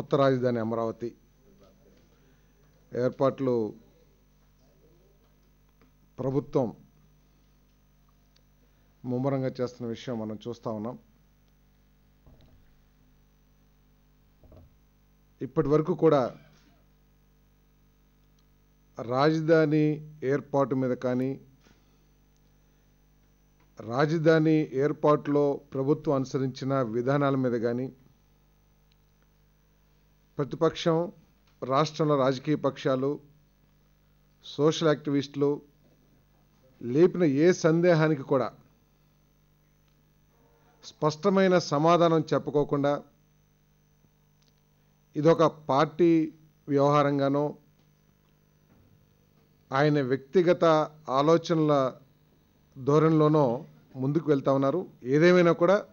కొత్త రాజధాని అమరావతి. ఏర్పాట్లు ప్రభుత్వం ముమ్మరంగా చేస్తున్న విషయం మనం చూస్తూ ఉన్నాం. ఇప్పటి వరకు కూడా రాజధాని ఏర్పాటు మీద కానీ రాజధాని ఏర్పాటులో ప్రభుత్వం అనుసరించిన విధానాల మీద కానీ ప్రతిపక్షం రాష్ట్రంలో రాజకీయ పక్షాలు సోషల్ యాక్టివిస్టులు లేపిన ఏ సందేహానికి కూడా స్పష్టమైన సమాధానం చెప్పుకోకుండా ఇదొక పార్టీ వ్యవహారంగానో ఆయన వ్యక్తిగత ఆలోచనల ధోరణిలోనో ముందుకు వెళ్తా ఉన్నారు. ఏదేమైనా కూడా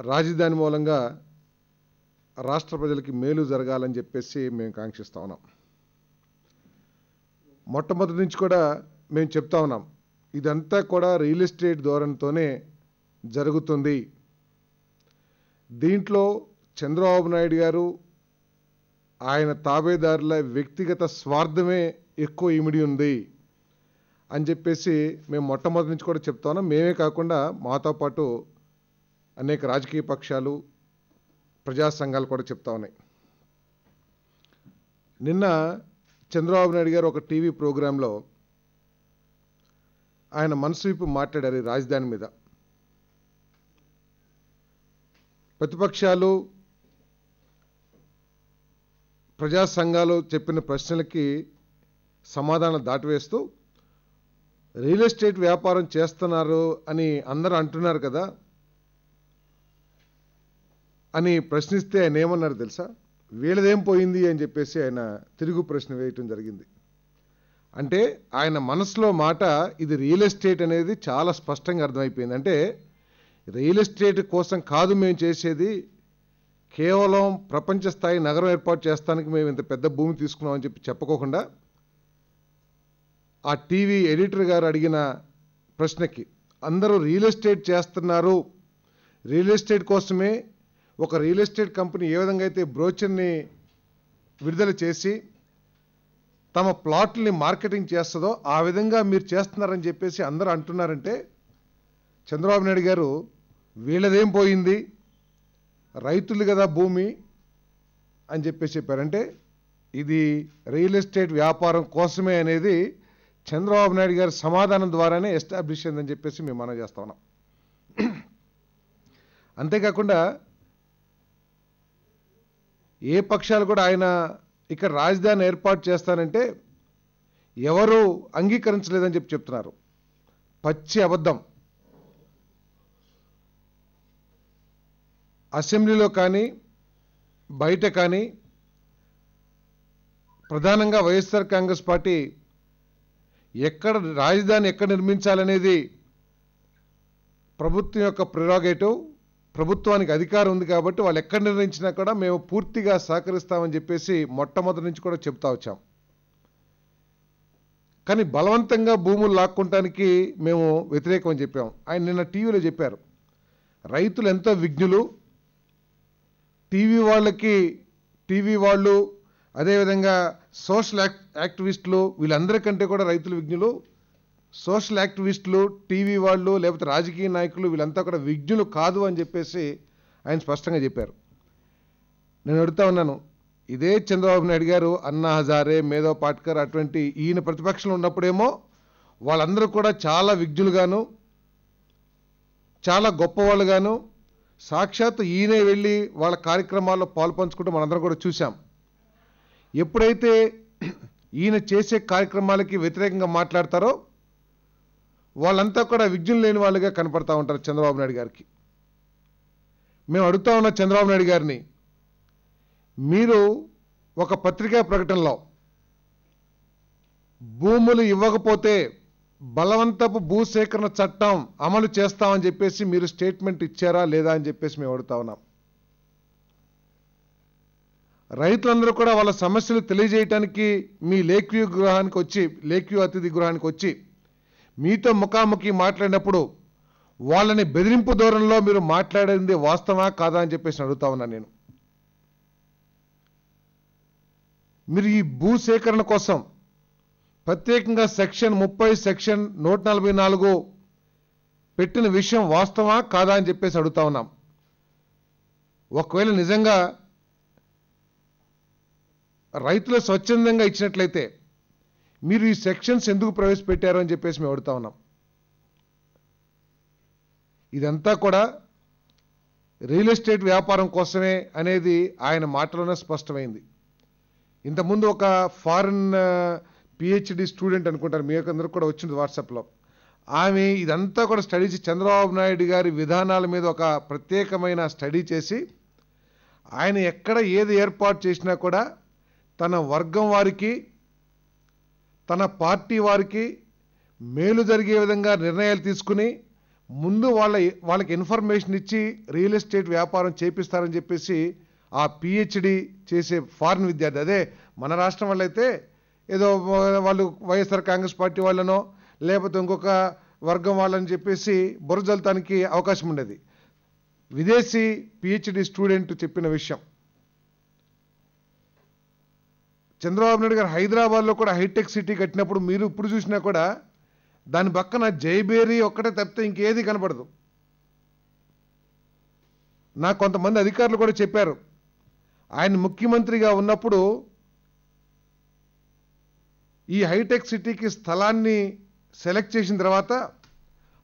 రాజధాని మూలంగా రాష్ట్ర ప్రజలకి మేలు జరగాలని చెప్పేసి మేము కాంక్షిస్తూ ఉన్నాం. మొట్టమొదటి నుంచి కూడా మేము చెప్తా ఉన్నాం. ఇదంతా కూడా రియల్ ఎస్టేట్ ధోరణితోనే జరుగుతుంది. దీంట్లో చంద్రబాబు నాయుడు గారు ఆయన తాబేదారుల వ్యక్తిగత స్వార్థమే ఎక్కువ ఇమిడి ఉంది అని చెప్పేసి మేము మొట్టమొదటి నుంచి కూడా చెప్తా ఉన్నాం. మేమే కాకుండా మాతో పాటు అనేక రాజకీయ పక్షాలు ప్రజా సంఘాలు కూడా చెప్తా ఉన్నాయి. నిన్న చంద్రబాబు నాయుడు గారు ఒక టీవీ ప్రోగ్రాంలో ఆయన మనసు విప్పు మాట్లాడారు ఈ రాజధాని మీద. ప్రతిపక్షాలు ప్రజా సంఘాలు చెప్పిన ప్రశ్నలకి సమాధానం దాటివేస్తూ రియల్ ఎస్టేట్ వ్యాపారం చేస్తున్నారు అని అందరూ అంటున్నారు కదా అని ప్రశ్నిస్తే ఆయన ఏమన్నారు తెలుసా? వీళ్ళదేం పోయింది అని చెప్పేసి ఆయన తిరుగు ప్రశ్న వేయటం జరిగింది. అంటే ఆయన మనసులో మాట ఇది రియల్ ఎస్టేట్ అనేది చాలా స్పష్టంగా అర్థమైపోయింది. అంటే రియల్ ఎస్టేట్ కోసం కాదు మేము చేసేది కేవలం ప్రపంచ స్థాయి నగరం ఏర్పాటు చేస్తానికి మేము ఇంత పెద్ద భూమి తీసుకున్నామని చెప్పి చెప్పుకోకుండా ఆ టీవీ ఎడిటర్ గారు అడిగిన ప్రశ్నకి అందరూ రియల్ ఎస్టేట్ చేస్తున్నారు రియల్ ఎస్టేట్ కోసమే ఒక రియల్ ఎస్టేట్ కంపెనీ ఏ విధంగా అయితే బ్రోచర్ని విడుదల చేసి తమ ప్లాట్ని మార్కెటింగ్ చేస్తుందో ఆ విధంగా మీరు చేస్తున్నారని చెప్పేసి అందరూ అంటున్నారంటే చంద్రబాబు నాయుడు గారు వీళ్ళదేం పోయింది? రైతులు కదా భూమి అని చెప్పేసి చెప్పారంటే ఇది రియల్ ఎస్టేట్ వ్యాపారం కోసమే అనేది చంద్రబాబు నాయుడు గారి సమాధానం ద్వారానే ఎస్టాబ్లిష్ అయిందని చెప్పేసి మేము మనం చేస్తా ఉన్నాం. అంతేకాకుండా ఏ పక్షాలు కూడా ఆయన ఇక్కడ రాజధాని ఏర్పాటు చేస్తానంటే ఎవరు అంగీకరించలేదని చెప్పి చెప్తున్నారు. పచ్చి అబద్ధం. అసెంబ్లీలో కానీ బయట కానీ ప్రధానంగా వైఎస్ఆర్ కాంగ్రెస్ పార్టీ ఎక్కడ రాజధాని ఎక్కడ నిర్మించాలనేది ప్రభుత్వం యొక్క ప్రిరాగేటివ్ ప్రభుత్వానికి అధికారం ఉంది కాబట్టి వాళ్ళు ఎక్కడ నిర్ణయించినా కూడా మేము పూర్తిగా సహకరిస్తామని చెప్పేసి మొట్టమొదటి నుంచి కూడా చెప్తా వచ్చాం. కానీ బలవంతంగా భూములు లాక్కుంటానికి మేము వ్యతిరేకం అని చెప్పాం. ఆయన నిన్న టీవీలో చెప్పారు. రైతులు ఎంతో విఘ్నులు. టీవీ వాళ్ళకి టీవీ వాళ్ళు అదేవిధంగా సోషల్ యాక్ యాక్టివిస్టులు వీళ్ళందరికంటే కూడా రైతులు విఘ్నులు. సోషల్ యాక్టివిస్టులు టీవీ వాళ్ళు లేకపోతే రాజకీయ నాయకులు వీళ్ళంతా కూడా విజ్ఞులు కాదు అని చెప్పేసి ఆయన స్పష్టంగా చెప్పారు. నేను అడుగుతా ఉన్నాను ఇదే చంద్రబాబు నాయుడు గారు అన్నా హజారే మేధో పాట్కర్ అటువంటి ఈయన ప్రతిపక్షంలో ఉన్నప్పుడేమో వాళ్ళందరూ కూడా చాలా విఘ్నులుగాను చాలా గొప్పవాళ్ళుగాను సాక్షాత్ ఈయనే వెళ్ళి వాళ్ళ కార్యక్రమాల్లో పాల్పంచుకుంటూ మనందరం కూడా చూసాం ఎప్పుడైతే ఈయన చేసే కార్యక్రమాలకి వ్యతిరేకంగా మాట్లాడతారో వాళ్ళంతా కూడా విజ్ఞులు లేని వాళ్ళుగా కనపడతా ఉంటారు చంద్రబాబు నాయుడు గారికి. మేము అడుగుతా ఉన్న చంద్రబాబు నాయుడు గారిని మీరు ఒక పత్రికా ప్రకటనలో భూములు ఇవ్వకపోతే బలవంతపు భూసేకరణ చట్టం అమలు చేస్తామని చెప్పేసి మీరు స్టేట్మెంట్ ఇచ్చారా లేదా అని చెప్పేసి మేము అడుగుతా ఉన్నాం. రైతులందరూ కూడా వాళ్ళ సమస్యలు తెలియజేయటానికి మీ లేక్వ్యూ గృహానికి వచ్చి లేక్వ్యూ అతిథి గృహానికి వచ్చి మీతో ముఖాముఖి మాట్లాడినప్పుడు వాళ్ళని బెదిరింపు ధోరణిలో మీరు మాట్లాడింది వాస్తవా కాదా అని చెప్పేసి అడుగుతా ఉన్నాను నేను. మీరు ఈ భూ సేకరణ కోసం ప్రత్యేకంగా సెక్షన్ ముప్పై సెక్షన్ నూట నలభై నాలుగు పెట్టిన విషయం వాస్తవా కాదా అని చెప్పేసి అడుగుతా ఉన్నాం. ఒకవేళ నిజంగా రైతులు స్వచ్ఛందంగా ఇచ్చినట్లయితే మీరు ఈ సెక్షన్స్ ఎందుకు ప్రవేశపెట్టారు అని చెప్పేసి మేము అడుగుతా ఉన్నాం. ఇదంతా కూడా రియల్ ఎస్టేట్ వ్యాపారం కోసమే అనేది ఆయన మాటలోనే స్పష్టమైంది. ఇంతకుముందు ఒక ఫారిన్ పిహెచ్డి స్టూడెంట్ అనుకుంటారు మీ అందరూ కూడా వచ్చింది వాట్సాప్లో ఆమె ఇదంతా కూడా స్టడీ చేసి చంద్రబాబు నాయుడు గారి విధానాల మీద ఒక ప్రత్యేకమైన స్టడీ చేసి ఆయన ఎక్కడ ఏది ఏర్పాటు చేసినా కూడా తన వర్గం వారికి తన పార్టీ వారికి మేలు జరిగే విధంగా నిర్ణయాలు తీసుకుని ముందు వాళ్ళ వాళ్ళకి ఇన్ఫర్మేషన్ ఇచ్చి రియల్ ఎస్టేట్ వ్యాపారం చేపిస్తారని చెప్పేసి ఆ పిహెచ్డి చేసే ఫారిన్ విద్యార్థి. అదే మన రాష్ట్రం వాళ్ళైతే ఏదో వాళ్ళు వైఎస్ఆర్ కాంగ్రెస్ పార్టీ వాళ్ళనో లేకపోతే ఇంకొక వర్గం వాళ్ళని చెప్పేసి బురజల్తానికి అవకాశం ఉండేది. విదేశీ పిహెచ్డి స్టూడెంట్ చెప్పిన విషయం. చంద్రబాబు నాయుడు గారు హైదరాబాద్లో కూడా హైటెక్ సిటీ కట్టినప్పుడు మీరు ఇప్పుడు చూసినా కూడా దాని పక్కన జైబేరీ ఒక్కటే తప్పితే ఇంకేది కనపడదు నాకు కొంతమంది అధికారులు కూడా చెప్పారు. ఆయన ముఖ్యమంత్రిగా ఉన్నప్పుడు ఈ హైటెక్ సిటీకి స్థలాన్ని సెలెక్ట్ చేసిన తర్వాత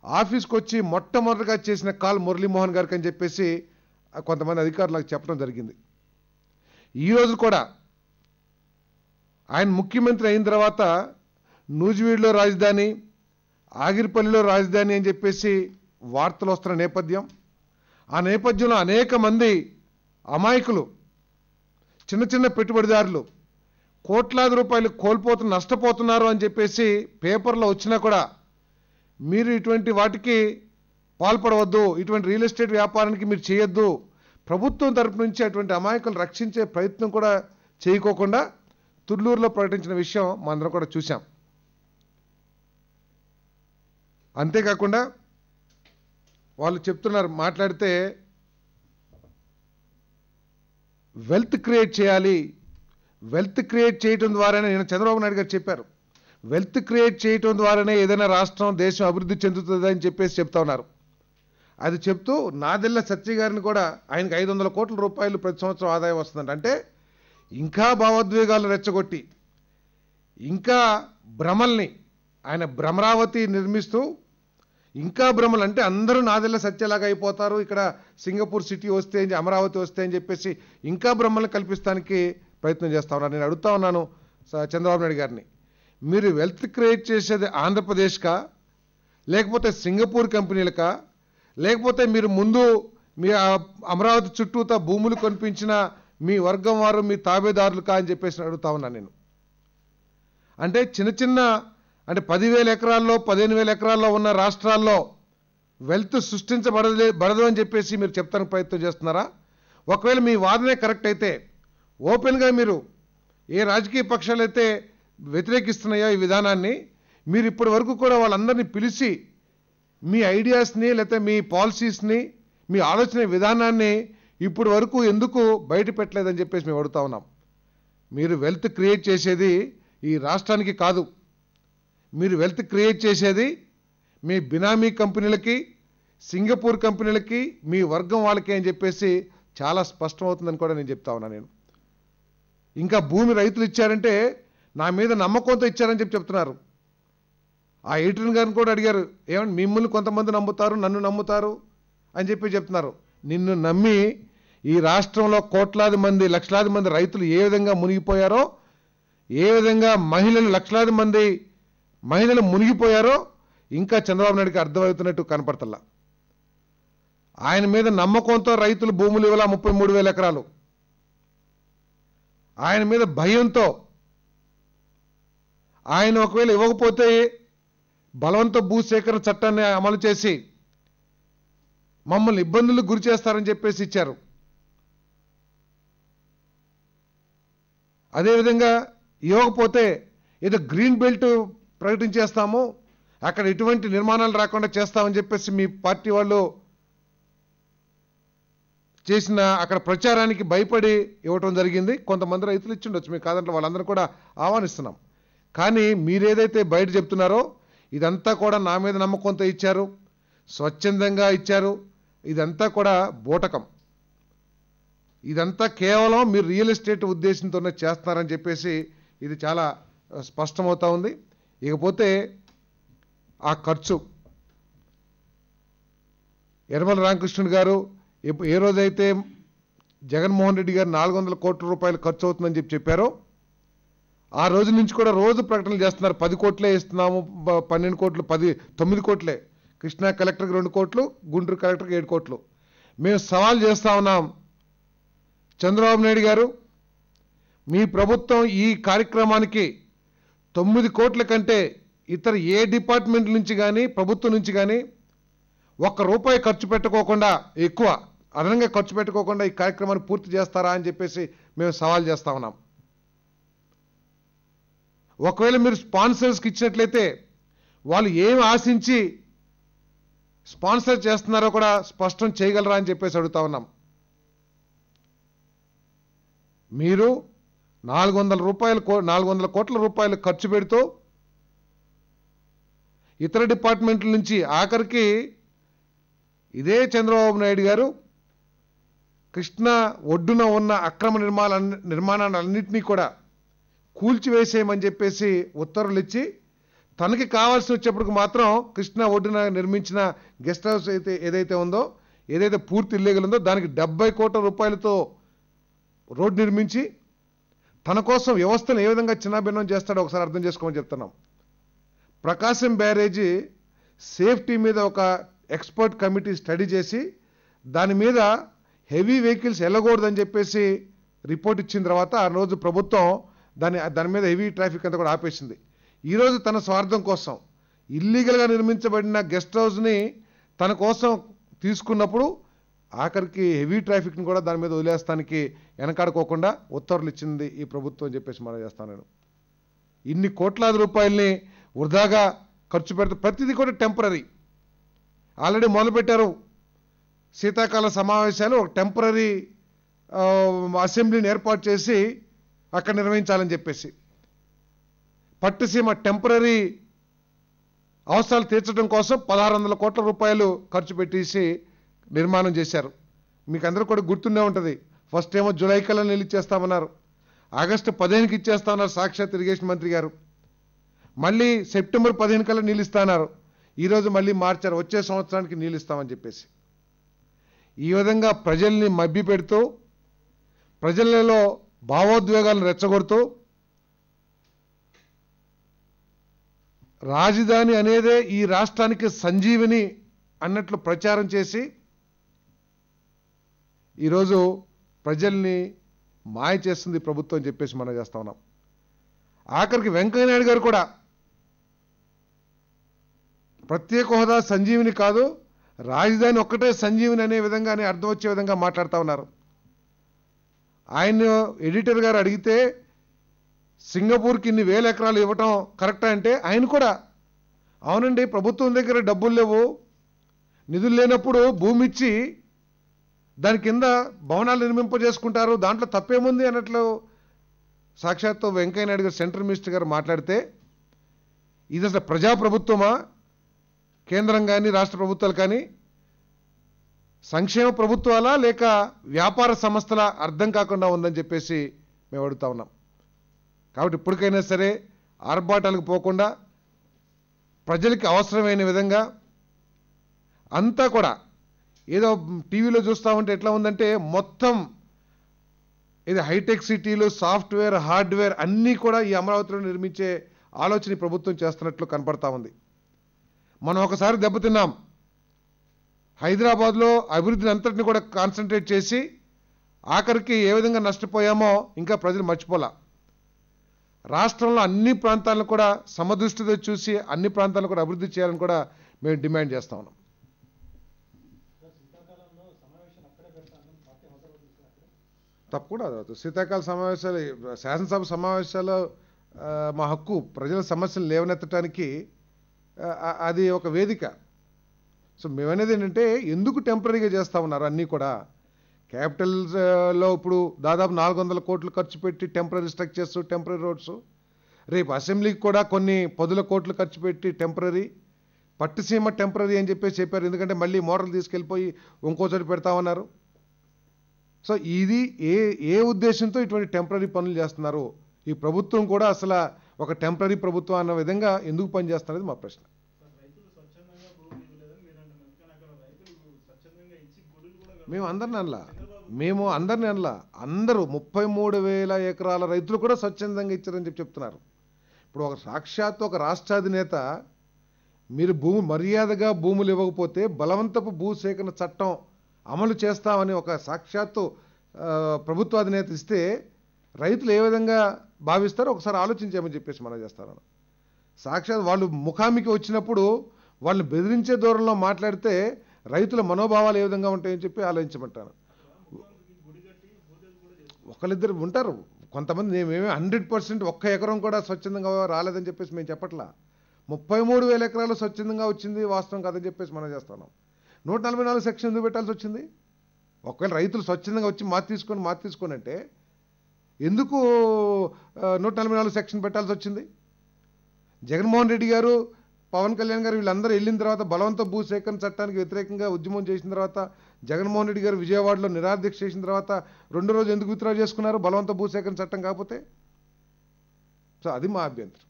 ఆఫీస్కి వచ్చి మొట్టమొదటిగా చేసిన కాల్ మురళీమోహన్ గారికి అని చెప్పేసి కొంతమంది అధికారులకు చెప్పడం జరిగింది. ఈరోజు కూడా ఆయన ముఖ్యమంత్రి అయిన తర్వాత నూజివీడులో రాజధాని ఆగిరిపల్లిలో రాజధాని అని చెప్పేసి వార్తలు వస్తున్న నేపథ్యం. ఆ నేపథ్యంలో అనేక మంది అమాయకులు చిన్న చిన్న పెట్టుబడిదారులు కోట్లాది రూపాయలు కోల్పోతు నష్టపోతున్నారు అని చెప్పేసి పేపర్లో వచ్చినా కూడా మీరు ఇటువంటి వాటికి పాల్పడవద్దు ఇటువంటి రియల్ ఎస్టేట్ వ్యాపారానికి మీరు చేయొద్దు. ప్రభుత్వం తరపు నుంచి అటువంటి అమాయకులు రక్షించే ప్రయత్నం కూడా చేయకోకుండా తుళ్ళూరులో ప్రకటించిన విషయం మనందరం కూడా చూసాం అంతేకాకుండా వాళ్ళు చెప్తున్నారు మాట్లాడితే వెల్త్ క్రియేట్ చేయాలి. వెల్త్ క్రియేట్ చేయటం ద్వారానే నేను చంద్రబాబు నాయుడు గారు చెప్పారు వెల్త్ క్రియేట్ చేయటం ద్వారానే ఏదైనా రాష్ట్రం దేశం అభివృద్ధి చెందుతుంది అని చెప్పేసి చెప్తా ఉన్నారు. అది చెప్తూ నాదెల్ల సత్య గారిని కూడా ఆయనకి ఐదు వందల కోట్ల రూపాయలు ప్రతి సంవత్సరం ఆదాయం వస్తుందంట. అంటే ఇంకా భావోద్వేగాలు రెచ్చగొట్టి ఇంకా భ్రమల్ని ఆయన భ్రమరావతి నిర్మిస్తూ ఇంకా భ్రమలు అంటే అందరూ నాదెల్ల సత్యలాగా అయిపోతారు. ఇక్కడ సింగపూర్ సిటీ వస్తే అమరావతి వస్తే అని చెప్పేసి ఇంకా భ్రమల్ని కల్పిస్తానికి ప్రయత్నం చేస్తా ఉన్నారు. నేను అడుగుతా ఉన్నాను చంద్రబాబు నాయుడు గారిని. మీరు వెల్త్ క్రియేట్ చేసేది ఆంధ్రప్రదేశ్కా? లేకపోతే సింగపూర్ కంపెనీలకా? లేకపోతే మీరు ముందు మీ అమరావతి చుట్టూతా భూములు కనిపించిన మీ వర్గం వారు మీ తాబేదారులుకా అని చెప్పేసి అడుగుతా ఉన్నాను నేను. అంటే చిన్న చిన్న అంటే పదివేల ఎకరాల్లో పదిహేను వేల ఎకరాల్లో ఉన్న రాష్ట్రాల్లో వెల్త్ సృష్టించబడలే బడదు అని చెప్పేసి మీరు చెప్తానికి ప్రయత్నం చేస్తున్నారా? ఒకవేళ మీ వాదనే కరెక్ట్ అయితే ఓపెన్గా మీరు ఏ రాజకీయ పక్షాలు అయితే వ్యతిరేకిస్తున్నాయో ఈ విధానాన్ని మీరు ఇప్పటి వరకు కూడా వాళ్ళందరినీ పిలిచి మీ ఐడియాస్ని లేకపోతే మీ పాలసీస్ని మీ ఆలోచన విధానాన్ని ఇప్పుడు వరకు ఎందుకు బయట పెట్టలేదని చెప్పేసి మేము అడుగుతా ఉన్నాం. మీరు వెల్త్ క్రియేట్ చేసేది ఈ రాష్ట్రానికి కాదు. మీరు వెల్త్ క్రియేట్ చేసేది మీ బినామీ కంపెనీలకి సింగపూర్ కంపెనీలకి మీ వర్గం వాళ్ళకి అని చెప్పేసి చాలా స్పష్టమవుతుందని కూడా నేను చెప్తా ఉన్నా నేను. ఇంకా భూమి రైతులు ఇచ్చారంటే నా మీద నమ్మకంతో ఇచ్చారని చెప్పి చెప్తున్నారు. ఆ ఎడిటర్ గారిని కూడా అడిగారు ఏమంటే మిమ్మల్ని కొంతమంది నమ్ముతారు నన్ను నమ్ముతారు అని చెప్పి చెప్తున్నారు. నిన్ను నమ్మి ఈ రాష్ట్రంలో కోట్లాది మంది లక్షలాది మంది రైతులు ఏ విధంగా మునిగిపోయారో ఏ విధంగా మహిళలు లక్షలాది మంది మహిళలు మునిగిపోయారో ఇంకా చంద్రబాబు నాయుడికి అర్థమవుతున్నట్టు కనపడతల్లా. ఆయన మీద నమ్మకంతో రైతులు భూములు ఇవ్వాల ముప్పై మూడు వేల ఎకరాలు? ఆయన మీద భయంతో ఆయన ఒకవేళ ఇవ్వకపోతే బలవంత భూసేకరణ చట్టాన్ని అమలు చేసి మమ్మల్ని ఇబ్బందులకు గురి చేస్తారని చెప్పేసి ఇచ్చారు. అదేవిధంగా ఇవ్వకపోతే ఏదో గ్రీన్ బెల్ట్ ప్రకటించేస్తాము అక్కడ ఎటువంటి నిర్మాణాలు రాకుండా చేస్తామని చెప్పేసి మీ పార్టీ వాళ్ళు చేసిన అక్కడ ప్రచారానికి భయపడి ఇవ్వటం జరిగింది. కొంతమంది రైతులు ఇచ్చిండొచ్చు మీ కాదంటే వాళ్ళందరూ కూడా ఆహ్వానిస్తున్నాం. కానీ మీరేదైతే బయట చెప్తున్నారో ఇదంతా కూడా నా మీద నమ్మకంతో ఇచ్చారు స్వచ్ఛందంగా ఇచ్చారు. ఇదంతా కూడా బూటకం. ఇదంతా కేవలం మీరు రియల్ ఎస్టేట్ ఉద్దేశంతోనే చేస్తున్నారని చెప్పేసి ఇది చాలా ఆ, స్పష్టమవుతా ఉంది. ఇకపోతే ఆ ఖర్చు. యనమల రామకృష్ణుడు గారు ఏ రోజైతే జగన్మోహన్ రెడ్డి గారు నాలుగు వందల కోట్ల రూపాయలు ఖర్చు అవుతుందని చెప్పి చెప్పారో ఆ రోజు నుంచి కూడా రోజు ప్రకటనలు చేస్తున్నారు. పది కోట్లే ఇస్తున్నాము పన్నెండు కోట్లు పది తొమ్మిది కోట్లే. కృష్ణా కలెక్టర్కి రెండు కోట్లు గుంటూరు కలెక్టర్కి ఏడు కోట్లు. మేము సవాల్ చేస్తా ఉన్నాం. చంద్రబాబు నాయుడు గారు మీ ప్రభుత్వం ఈ కార్యక్రమానికి తొమ్మిది కోట్ల కంటే ఇతర ఏ డిపార్ట్మెంట్ నుంచి కానీ ప్రభుత్వం నుంచి కానీ ఒక్క రూపాయి ఖర్చు పెట్టుకోకుండా ఎక్కువ అదనంగా ఖర్చు పెట్టుకోకుండా ఈ కార్యక్రమాన్ని పూర్తి చేస్తారా అని చెప్పేసి మేము సవాల్ చేస్తా ఉన్నాం. ఒకవేళ మీరు స్పాన్సర్స్కి ఇచ్చినట్లయితే వాళ్ళు ఏమి ఆశించి స్పాన్సర్ చేస్తున్నారో కూడా స్పష్టం చేయగలరా అని చెప్పేసి అడుగుతా ఉన్నాం. మీరు నాలుగు వందల రూపాయలు కో నాలుగు వందల కోట్ల రూపాయలు ఖర్చు పెడుతూ ఇతర డిపార్ట్మెంట్ల నుంచి ఆఖరికి ఇదే చంద్రబాబు నాయుడు గారు కృష్ణ ఒడ్డున ఉన్న అక్రమ నిర్మాణ నిర్మాణాలన్నింటినీ కూడా కూల్చివేసేయమని చెప్పేసి ఉత్తర్వులు ఇచ్చి తనకి కావాల్సి వచ్చేప్పటికి మాత్రం కృష్ణ ఒడ్డున నిర్మించిన గెస్ట్ హౌస్ అయితే ఏదైతే ఉందో ఏదైతే పూర్తి ఇల్లీగల్ ఉందో దానికి డెబ్బై కోట్ల రూపాయలతో రోడ్డు నిర్మించి తన కోసం వ్యవస్థను ఏ విధంగా చిన్నాభిన్నం చేస్తాడో ఒకసారి అర్థం చేసుకోమని చెప్తున్నాం. ప్రకాశం బ్యారేజీ సేఫ్టీ మీద ఒక ఎక్స్పర్ట్ కమిటీ స్టడీ చేసి దాని మీద హెవీ వెహికల్స్ వెళ్ళకూడదని చెప్పేసి రిపోర్ట్ ఇచ్చిన తర్వాత ఆ రోజు ప్రభుత్వం దాని దాని మీద హెవీ ట్రాఫిక్ అంతా కూడా ఆపేసింది. ఈరోజు తన స్వార్థం కోసం ఇల్లీగల్గా నిర్మించబడిన గెస్ట్ హౌస్ని తన కోసం తీసుకున్నప్పుడు ఆఖరికి హెవీ ట్రాఫిక్ని కూడా దాని మీద వదిలేస్తానికి వెనకాడుకోకుండా ఉత్తర్వులు ఇచ్చింది ఈ ప్రభుత్వం అని చెప్పేసి మనం చేస్తాను నేను. ఇన్ని కోట్లాది రూపాయల్ని వృధాగా ఖర్చు పెడితే ప్రతిదీ కూడా టెంపరీ. ఆల్రెడీ మొదలుపెట్టారు శీతాకాల సమావేశాలు ఒక టెంపరీ అసెంబ్లీని ఏర్పాటు చేసి అక్కడ నిర్వహించాలని చెప్పేసి. పట్టుసీమ టెంపరీ అవసరాలు తీర్చడం కోసం పదహారు వందల కోట్ల రూపాయలు ఖర్చు పెట్టేసి నిర్మాణం చేశారు. మీకు అందరూ కూడా గుర్తుండే ఉంటుంది. ఫస్ట్ ఏమో జూలై కల్లా నీళ్ళు ఇచ్చేస్తామన్నారు ఆగస్టు పదిహేనుకి ఇచ్చేస్తామన్నారు సాక్షాత్ ఇరిగేషన్ మంత్రి గారు. మళ్ళీ సెప్టెంబర్ పదిహేను కల్లా నీళ్ళు ఇస్తాన్నారు ఈరోజు మళ్ళీ మార్చారు. వచ్చే సంవత్సరానికి నీళ్ళు ఇస్తామని చెప్పేసి. ఈ విధంగా ప్రజల్ని మభ్య పెడుతూ ప్రజలలో భావోద్వేగాలను రెచ్చగొడుతూ రాజధాని అనేదే ఈ రాష్ట్రానికి సంజీవిని అన్నట్లు ప్రచారం చేసి ఈరోజు ప్రజల్ని మాయ చేస్తుంది ప్రభుత్వం అని చెప్పేసి మనం చేస్తా ఉన్నాం. ఆఖరికి వెంకయ్యనాయుడు గారు కూడా ప్రత్యేక హోదా సంజీవిని కాదు రాజధాని ఒక్కటే సంజీవిని అనే విధంగానే అర్థం వచ్చే విధంగా మాట్లాడుతూ ఉన్నారు. ఆయన ఎడిటర్ గారు అడిగితే సింగపూర్కి ఇన్ని వేల ఎకరాలు ఇవ్వటం కరెక్టా అంటే ఆయన కూడా అవునండి ప్రభుత్వం దగ్గర డబ్బులు లేవు నిధులు లేనప్పుడు భూమి ఇచ్చి దాని కింద భవనాలు నిర్మింపజేసుకుంటారు దాంట్లో తప్పేముంది అన్నట్లు సాక్షాత్తు వెంకయ్యనాయుడు గారు సెంట్రల్ మినిస్టర్ గారు మాట్లాడితే ఇది అసలు ప్రజాప్రభుత్వమా? కేంద్రం కానీ రాష్ట్ర ప్రభుత్వాలు కానీ సంక్షేమ ప్రభుత్వాలా లేక వ్యాపార సంస్థల అర్థం కాకుండా ఉందని చెప్పేసి మేము అడుగుతా ఉన్నాం. కాబట్టి ఇప్పటికైనా సరే ఆర్భాటాలకు పోకుండా ప్రజలకి అవసరమైన విధంగా అంతా కూడా ఏదో టీవీలో చూస్తూ ఉంటే ఎట్లా ఉందంటే మొత్తం ఇది హైటెక్ సిటీలు సాఫ్ట్వేర్ హార్డ్వేర్ అన్నీ కూడా ఈ అమరావతిలో నిర్మించే ఆలోచన ప్రభుత్వం చేస్తున్నట్లు కనపడతా ఉంది. మనం ఒకసారి దెబ్బతిన్నాం. హైదరాబాద్లో అభివృద్ధిని అంతటిని కూడా కాన్సన్ట్రేట్ చేసి ఆఖరికి ఏ విధంగా నష్టపోయామో ఇంకా ప్రజలు మర్చిపోలా. రాష్ట్రంలో అన్ని ప్రాంతాలను కూడా సమదృష్టితో చూసి అన్ని ప్రాంతాలను కూడా అభివృద్ధి చేయాలని కూడా మేము డిమాండ్ చేస్తా ఉన్నాం. తప్పకుండా. శీతాకాల సమావేశాలు శాసనసభ సమావేశాలు మా హక్కు ప్రజల సమస్యలు లేవనెత్తడానికి అది ఒక వేదిక. సో మేమనేది ఏంటంటే ఎందుకు టెంపరీగా చేస్తా ఉన్నారు అన్నీ కూడా క్యాపిటల్స్లో ఇప్పుడు దాదాపు నాలుగు వందల కోట్లు ఖర్చు పెట్టి టెంపరీ స్ట్రక్చర్స్ టెంపరీ రోడ్స్. రేపు అసెంబ్లీకి కూడా కొన్ని పదుల కోట్లు ఖర్చు పెట్టి టెంపరీ పట్టుసీమ టెంపరీ అని చెప్పేసి చెప్పారు. ఎందుకంటే మళ్ళీ మోడల్ తీసుకెళ్ళిపోయి ఇంకో చోటు పెడతామన్నారు. సో ఇది ఏ ఏ ఉద్దేశంతో ఇటువంటి టెంపరీ పనులు చేస్తున్నారు? ఈ ప్రభుత్వం కూడా అసలు ఒక టెంపరీ ప్రభుత్వం అన్న విధంగా ఎందుకు పనిచేస్తున్నది మా ప్రశ్న. మేము అందరిని అనలా మేము అందరిని అనలా అందరూ ముప్పై మూడు వేల ఎకరాల రైతులు కూడా స్వచ్ఛందంగా ఇచ్చారని చెప్పి చెప్తున్నారు. ఇప్పుడు ఒక సాక్షాత్ ఒక రాష్ట్రాధినేత మీరు భూమి మర్యాదగా భూములు ఇవ్వకపోతే బలవంతపు భూ సేకరణ చట్టం అమలు చేస్తామని ఒక సాక్షాత్తు ప్రభుత్వాధినేత ప్రభుత్వ అధినేత ఇస్తే రైతులు ఏ విధంగా భావిస్తారో ఒకసారి ఆలోచించామని చెప్పేసి మనం చేస్తాను. సాక్షాత్ వాళ్ళు ముఖామికి వచ్చినప్పుడు వాళ్ళని బెదిరించే దూరంలో మాట్లాడితే రైతుల మనోభావాలు ఏ విధంగా ఉంటాయని చెప్పి ఆలోచించమంటాను గుడి కట్టి పూజలు కూడా చేస్తారు ఒకళ్ళిద్దరు ఉంటారు. కొంతమంది మేమేమి హండ్రెడ్ పర్సెంట్ ఒక్క ఎకరం కూడా స్వచ్ఛందంగా రాలేదని చెప్పేసి మేము చెప్పట్లా. ముప్పై మూడు వేల ఎకరాలు స్వచ్ఛందంగా వచ్చింది వాస్తవం కాదని చెప్పేసి మనం చేస్తున్నాం. నూట నలభై నాలుగు సెక్షన్ ఎందుకు పెట్టాల్సి వచ్చింది? ఒకవేళ రైతులు స్వచ్ఛందంగా వచ్చి మాతి తీసుకొని మాతి తీసుకొని అంటే ఎందుకు నూట నలభై నాలుగు సెక్షన్ పెట్టాల్సి వచ్చింది? జగన్మోహన్ రెడ్డి గారు పవన్ కళ్యాణ్ గారు వీళ్ళందరూ వెళ్ళిన తర్వాత బలవంత భూసేకరణ చట్టానికి వ్యతిరేకంగా ఉద్యమం చేసిన తర్వాత జగన్మోహన్ రెడ్డి గారు విజయవాడలో నిరాధ్యక్ష చేసిన తర్వాత రెండో రోజు ఎందుకు విత్డ్రా చేసుకున్నారు? బలవంత భూసేకరణ చట్టం కాకపోతే? సో అది మా అభ్యంతరం.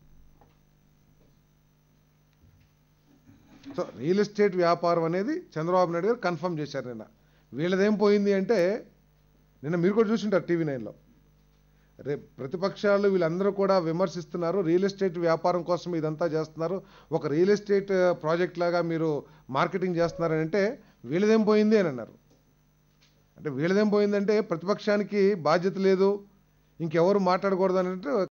సో రియల్ ఎస్టేట్ వ్యాపారం అనేది చంద్రబాబు నాయుడు గారు కన్ఫర్మ్ చేశారు నిన్న. వీళ్ళదేం పోయింది అంటే నిన్న మీరు కూడా చూసింటారు టీవీ నైన్లో. రే ప్రతిపక్షాలు వీళ్ళందరూ కూడా విమర్శిస్తున్నారు రియల్ ఎస్టేట్ వ్యాపారం కోసం ఇదంతా చేస్తున్నారు. ఒక రియల్ ఎస్టేట్ ప్రాజెక్ట్ లాగా మీరు మార్కెటింగ్ చేస్తున్నారని అంటే వీళ్ళదేం పోయింది అని అన్నారు. అంటే వీళ్ళదేం పోయిందంటే ప్రతిపక్షానికి బాధ్యత లేదు ఇంకెవరు మాట్లాడకూడదు అన్నట్టు అంటే